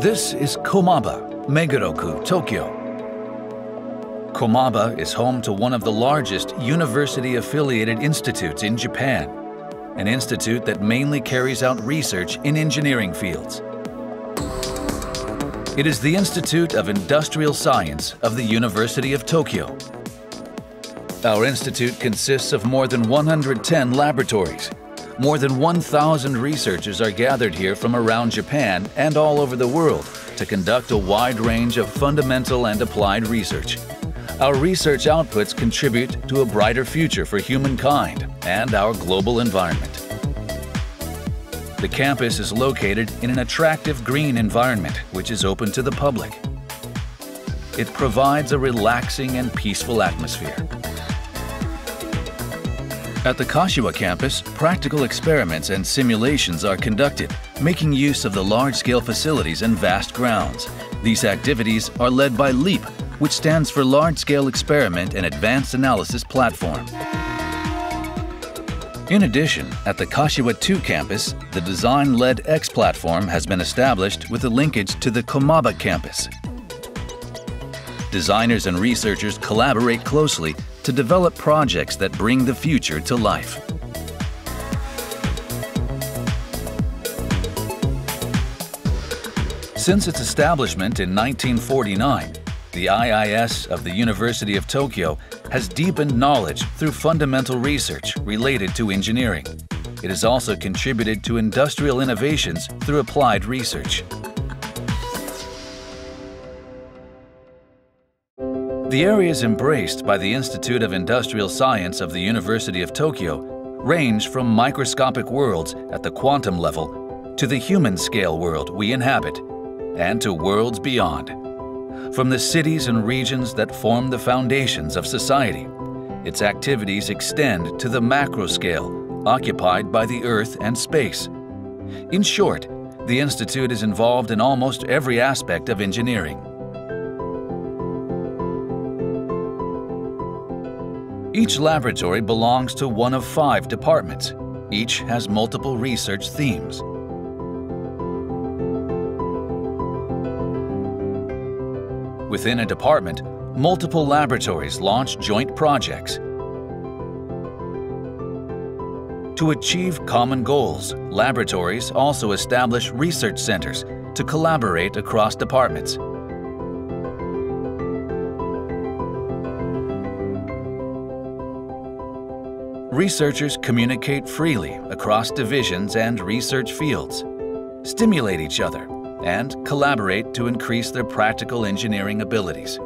This is Komaba, Meguro-ku, Tokyo. Komaba is home to one of the largest university-affiliated institutes in Japan, an institute that mainly carries out research in engineering fields. It is the Institute of Industrial Science of the University of Tokyo. Our institute consists of more than 110 laboratories. More than 1,000 researchers are gathered here from around Japan and all over the world to conduct a wide range of fundamental and applied research. Our research outputs contribute to a brighter future for humankind and our global environment. The campus is located in an attractive green environment which is open to the public. It provides a relaxing and peaceful atmosphere. At the Kashiwa campus, practical experiments and simulations are conducted, making use of the large-scale facilities and vast grounds. These activities are led by LEAP, which stands for Large-Scale Experiment and Advanced Analysis Platform. In addition, at the Kashiwa 2 campus, the Design-Led X platform has been established with a linkage to the Komaba campus. Designers and researchers collaborate closely to develop projects that bring the future to life. Since its establishment in 1949, the IIS of the University of Tokyo has deepened knowledge through fundamental research related to engineering. It has also contributed to industrial innovations through applied research. The areas embraced by the Institute of Industrial Science of the University of Tokyo range from microscopic worlds at the quantum level to the human scale world we inhabit, and to worlds beyond. From the cities and regions that form the foundations of society, its activities extend to the macro scale occupied by the Earth and space. In short, the Institute is involved in almost every aspect of engineering. Each laboratory belongs to one of five departments. Each has multiple research themes. Within a department, multiple laboratories launch joint projects. To achieve common goals, laboratories also establish research centers to collaborate across departments. Researchers communicate freely across divisions and research fields, stimulate each other, and collaborate to increase their practical engineering abilities.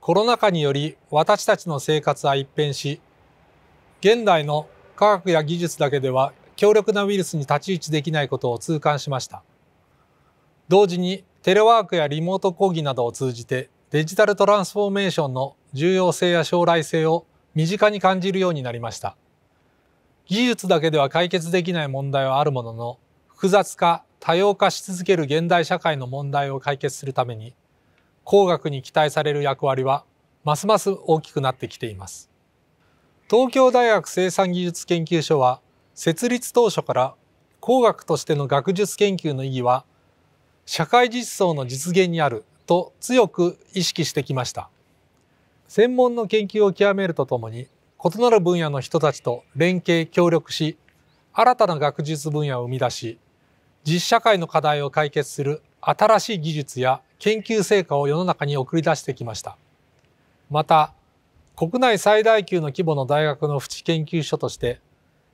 コロナ禍により私たちの生活は一変し現代の科学や技術だけでは強力なウイルスに太刀打ちできないことを痛感しました。同時にテレワークやリモート講義などを通じてデジタルトランスフォーメーションの重要性や将来性を身近に感じるようになりました。技術だけでは解決できない問題はあるものの複雑化多様化し続ける現代社会の問題を解決するために工学に期待される役割はますます大きくなってきています。東京大学生産技術研究所は設立当初から工学としての学術研究の意義は社会実装の実現にあると強く意識してきました。専門の研究を極めるとともに異なる分野の人たちと連携協力し新たな学術分野を生み出し実社会の課題を解決する新しい技術や研究成果を世の中に送り出してきました。また国内最大級の規模の大学の淵研究所として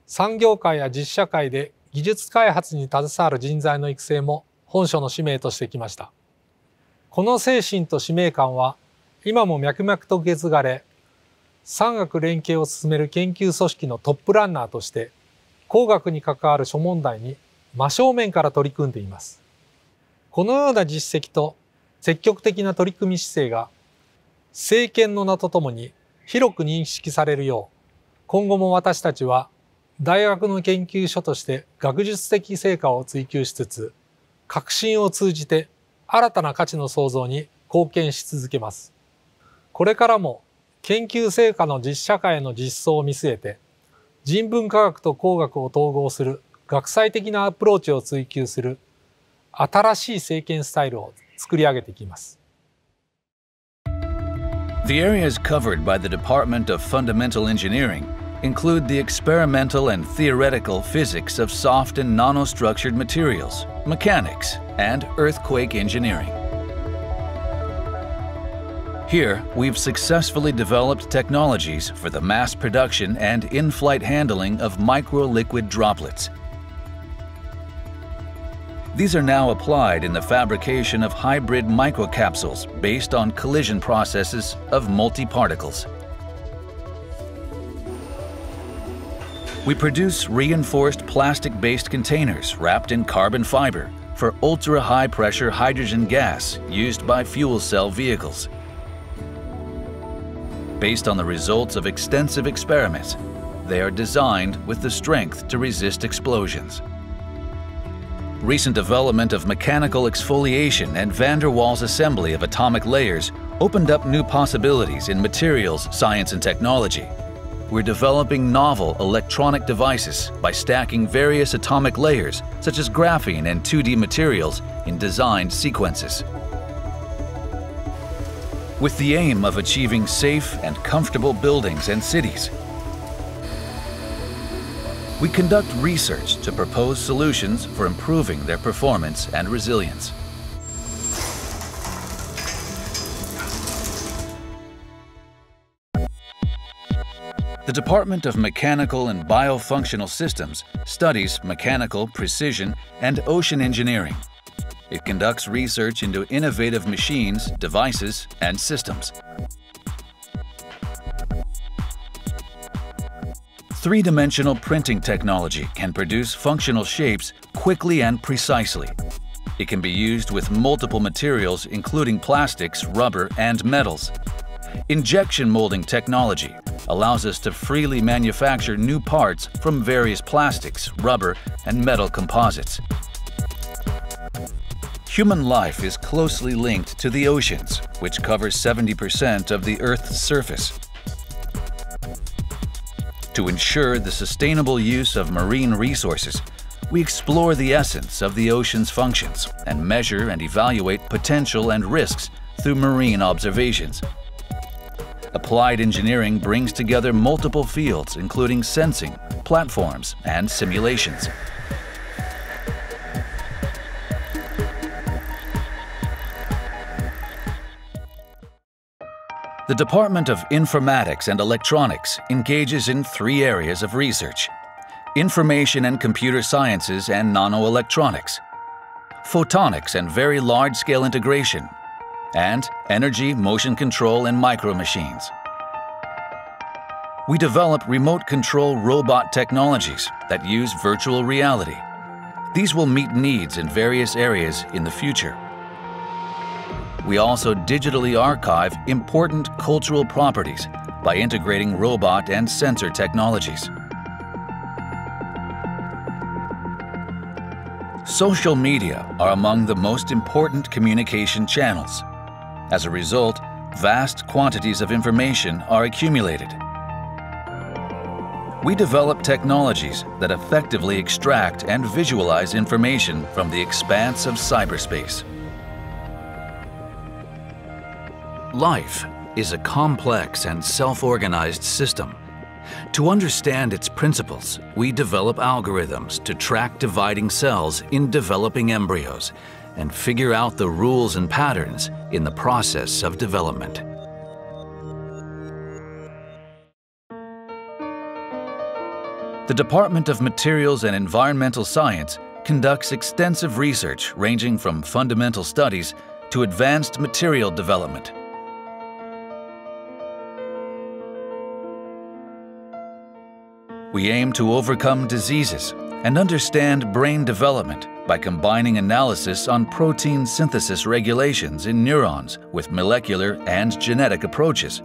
産業界や実社会で技術開発に携わる人材の育成も本書の使命としてきました。この精神と使命感は今も脈々と受け継がれ産学連携を進める研究組織のトップランナーとして工学に関わる諸問題に真正面から取り組んでいます。このような実績と積極的な取り組み姿勢が政権の名とともに広く認識されるよう今後も私たちは大学の研究所として学術的成果を追求しつつ革新を通じて新たな価値の創造に貢献し続けます。これからも研究成果の実社会の実装を見据えて人文科学と工学を統合する学際的なアプローチを追求する新しい政権スタイルを作り上げていきます。The areas covered by the Department of Fundamental Engineering include the experimental and theoretical physics of soft and nanostructured materials, mechanics, and earthquake engineering. Here, we've successfully developed technologies for the mass production and in-flight handling of microliquid droplets. these are now applied in the fabrication of hybrid microcapsules based on collision processes of multi-particles. We produce reinforced plastic-based containers wrapped in carbon fiber for ultra-high pressure hydrogen gas used by fuel cell vehicles. Based on the results of extensive experiments, they are designed with the strength to resist explosions. Recent development of mechanical exfoliation and van der Waals assembly of atomic layers opened up new possibilities in materials, science and technology we're developing novel electronic devices by stacking various atomic layers, such as graphene and 2D materials, in designed sequences. With the aim of achieving safe and comfortable buildings and cities, we conduct research to propose solutions for improving their performance and resilience. The Department of Mechanical and Biofunctional Systems studies mechanical, precision, and ocean engineering. It conducts research into innovative machines, devices, and systems. Three-dimensional printing technology can produce functional shapes quickly and precisely. It can be used with multiple materials including plastics, rubber, and metals. Injection molding technology allows us to freely manufacture new parts from various plastics, rubber, and metal composites. Human life is closely linked to the oceans, which cover 70% of the Earth's surface. To ensure the sustainable use of marine resources, we explore the essence of the ocean's functions and measure and evaluate potential and risks through marine observations. Applied engineering brings together multiple fields including sensing, platforms, and simulations. The Department of Informatics and Electronics engages in three areas of research. Information and Computer Sciences and Nanoelectronics, Photonics and Very Large-Scale Integration, and energy, motion control, and micro machines. We develop remote control robot technologies that use virtual reality. These will meet needs in various areas in the future. We also digitally archive important cultural properties by integrating robot and sensor technologies. Social media are among the most important communication channels. As a result, vast quantities of information are accumulated. We develop technologies that effectively extract and visualize information from the expanse of cyberspace. Life is a complex and self-organized system. To understand its principles, we develop algorithms to track dividing cells in developing embryos and figure out the rules and patterns in the process of development. The Department of Materials and Environmental Science conducts extensive research ranging from fundamental studies to advanced material development. We aim to overcome diseases and understand brain development by combining analysis on protein synthesis regulations in neurons with molecular and genetic approaches,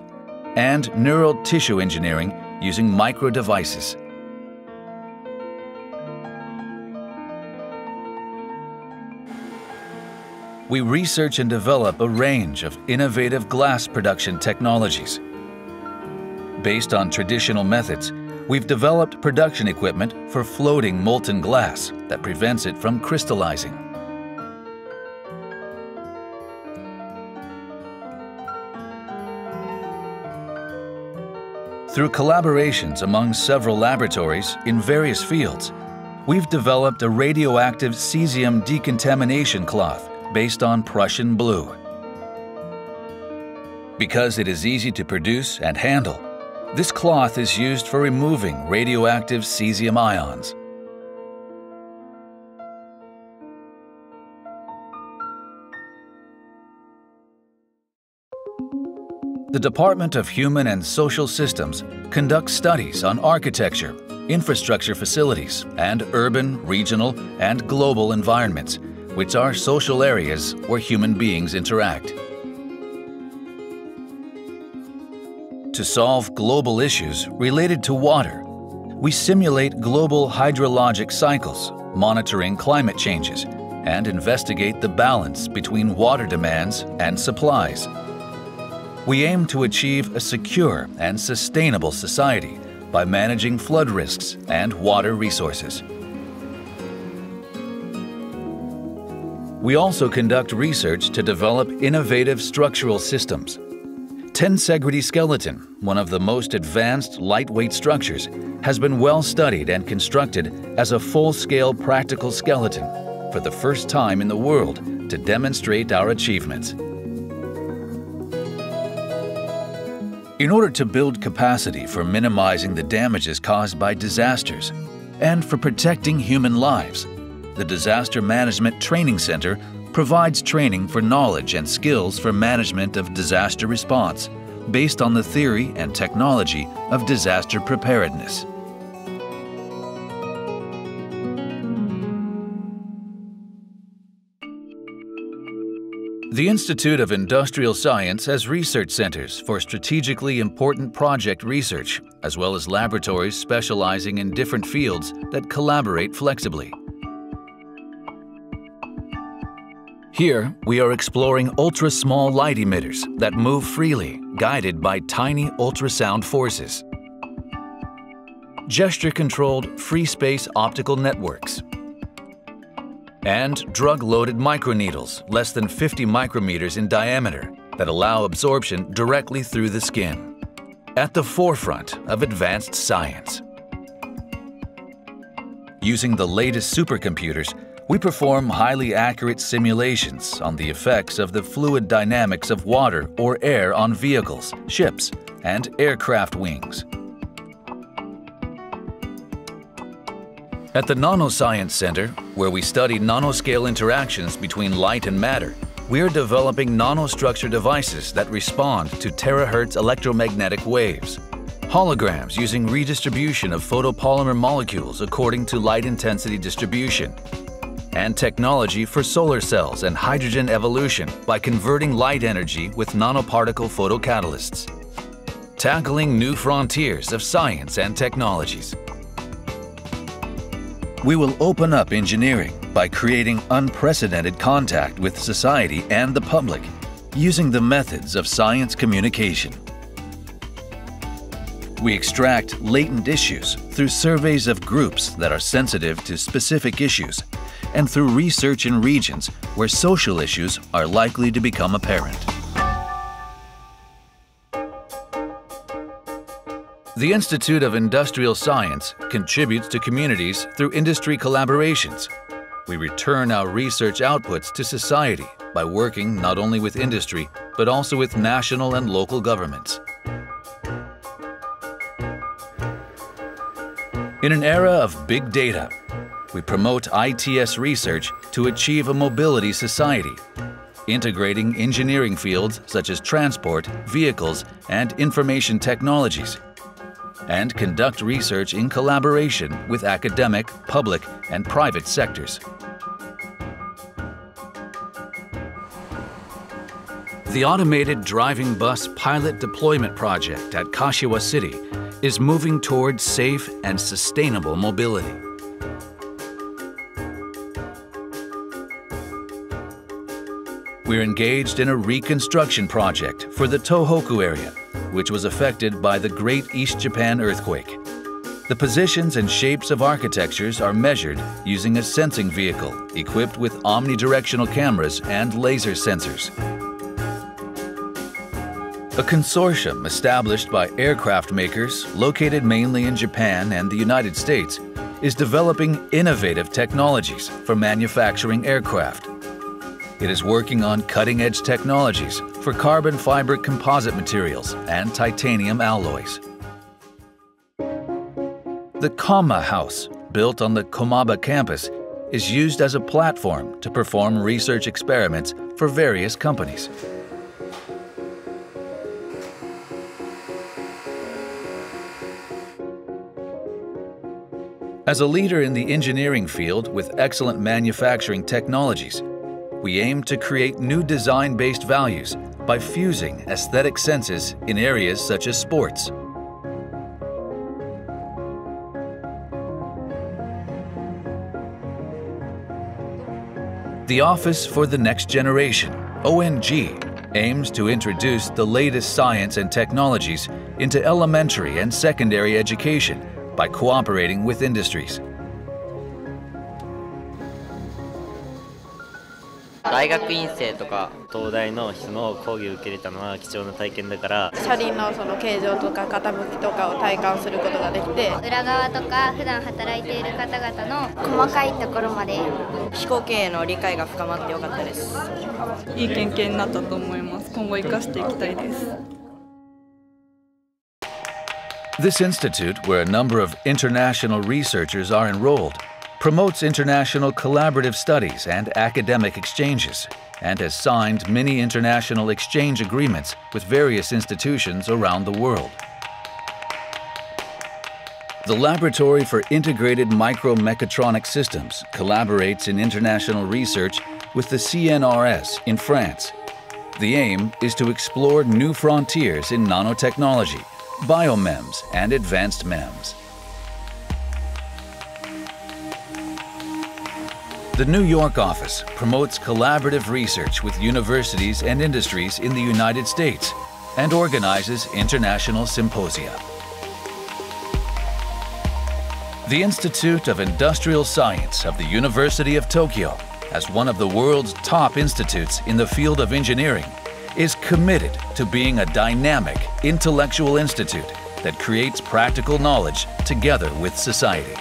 and neural tissue engineering using microdevices. We research and develop a range of innovative glass production technologies. Based on traditional methods, we've developed production equipment for floating molten glass that prevents it from crystallizing. Through collaborations among several laboratories in various fields, we've developed a radioactive cesium decontamination cloth based on Prussian blue. Because it is easy to produce and handle, this cloth is used for removing radioactive cesium ions. The Department of Human and Social Systems conducts studies on architecture, infrastructure facilities, and urban, regional, and global environments, which are social areas where human beings interact. To solve global issues related to water, we simulate global hydrologic cycles, monitoring climate changes, and investigate the balance between water demands and supplies we aim to achieve a secure and sustainable society by managing flood risks and water resources. We also conduct research to develop innovative structural systems. Tensegrity skeleton, one of the most advanced lightweight structures, has been well studied and constructed as a full-scale practical skeleton for the first time in the world to demonstrate our achievements. in order to build capacity for minimizing the damages caused by disasters and for protecting human lives. The Disaster Management Training Center provides training for knowledge and skills for management of disaster response based on the theory and technology of disaster preparedness. The Institute of Industrial Science has research centers for strategically important project research, as well as laboratories specializing in different fields that collaborate flexibly. Here, we are exploring ultra-small light emitters that move freely, guided by tiny ultrasound forces. Gesture-controlled free-space optical networks and drug-loaded microneedles less than 50 micrometers in diameter that allow absorption directly through the skin. At the forefront of advanced science. Using the latest supercomputers, we perform highly accurate simulations on the effects of the fluid dynamics of water or air on vehicles, ships, and aircraft wings. At the Nanoscience Center, where we study nanoscale interactions between light and matter, we are developing nanostructure devices that respond to terahertz electromagnetic waves, holograms using redistribution of photopolymer molecules according to light intensity distribution, and technology for solar cells and hydrogen evolution by converting light energy with nanoparticle photocatalysts. Tackling new frontiers of science and technologies. We will open up engineering by creating unprecedented contact with society and the public using the methods of science communication. We extract latent issues through surveys of groups that are sensitive to specific issues and through research in regions where social issues are likely to become apparent. The Institute of Industrial Science contributes to communities through industry collaborations. We return our research outputs to society by working not only with industry, but also with national and local governments. In an era of big data, we promote ITS research to achieve a mobility society, integrating engineering fields such as transport, vehicles, and information technologies and conduct research in collaboration with academic, public, and private sectors. The Automated Driving Bus Pilot Deployment Project at Kashiwa City is moving towards safe and sustainable mobility. We're engaged in a reconstruction project for the Tohoku area, which was affected by the Great East Japan earthquake. The positions and shapes of architectures are measured using a sensing vehicle equipped with omnidirectional cameras and laser sensors. A consortium established by aircraft makers located mainly in Japan and the United States is developing innovative technologies for manufacturing aircraft. It is working on cutting-edge technologies for carbon fiber composite materials and titanium alloys. The COMMA House, built on the Komaba campus, is used as a platform to perform research experiments for various companies. As a leader in the engineering field with excellent manufacturing technologies, we aim to create new design-based values by fusing aesthetic senses in areas such as sports, The Office for the Next Generation, ONG, aims to introduce the latest science and technologies into elementary and secondary education by cooperating with industries. 大学院生とか。東大の人の講義を受けれたのは貴重な体験だから。車輪のその形状とか傾きとかを体感することができて。裏側とか普段働いている方々の細かいところまで。飛行経営の理解が深まってよかったです。いい経験になったと思います。今後生かしていきたいです。This institute, where a number of international researchers are enrolled, promotes international collaborative studies and academic exchanges, and has signed many international exchange agreements with various institutions around the world. The Laboratory for Integrated Micromechatronic Systems collaborates in international research with the CNRS in France. The aim is to explore new frontiers in nanotechnology, BioMEMS, and advanced MEMS. The New York office promotes collaborative research with universities and industries in the United States and organizes international symposia. The Institute of Industrial Science of the University of Tokyo, as one of the world's top institutes in the field of engineering, is committed to being a dynamic, intellectual institute that creates practical knowledge together with society.